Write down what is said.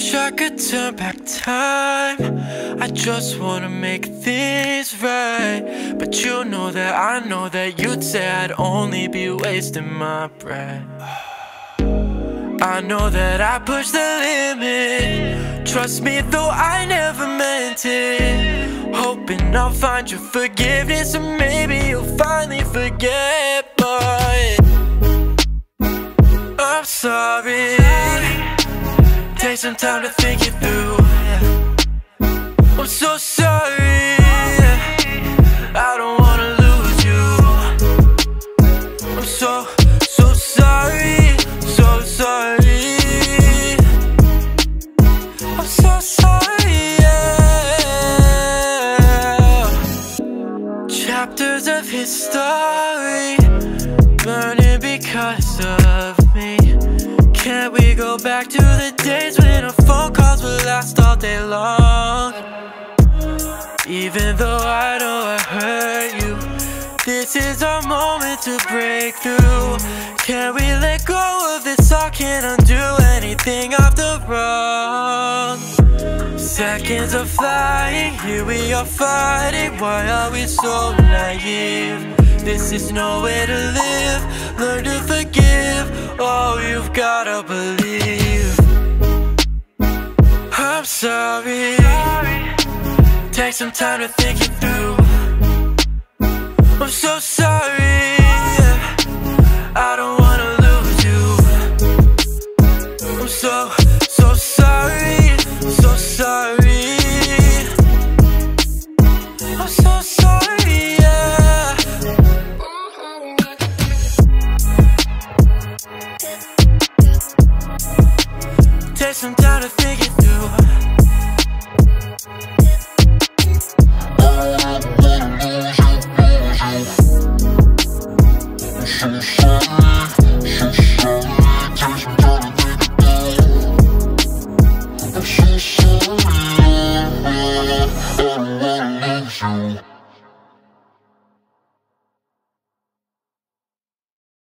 wish I could turn back time. I just wanna make things right. But you know that I know that you'd say I'd only be wasting my breath. I know that I pushed the limit. Trust me, though I never meant it. Hoping I'll find your forgiveness, and maybe you'll finally forget. Take some time to think it through. I'm so sorry. I don't wanna lose you. I'm so, so sorry. So sorry. I'm so sorry. Yeah. Chapters of history burning because of go back to the days when our phone calls would last all day long? Even though I know I hurt you, this is our moment to break through. Can we let go of this? I can't undo anything I've done wrong. Seconds are flying, here we are fighting. Why are we so naive? This is no way to live. Learn to forgive. Oh, you've gotta believe. Take some time to think it through. I'm so sorry. I don't wanna lose you. I'm so, so sorry. So sorry. I'm so sorry. Yeah. Take some time to think it through. Sorry.